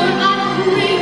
for not free.